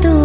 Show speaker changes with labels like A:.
A: tú.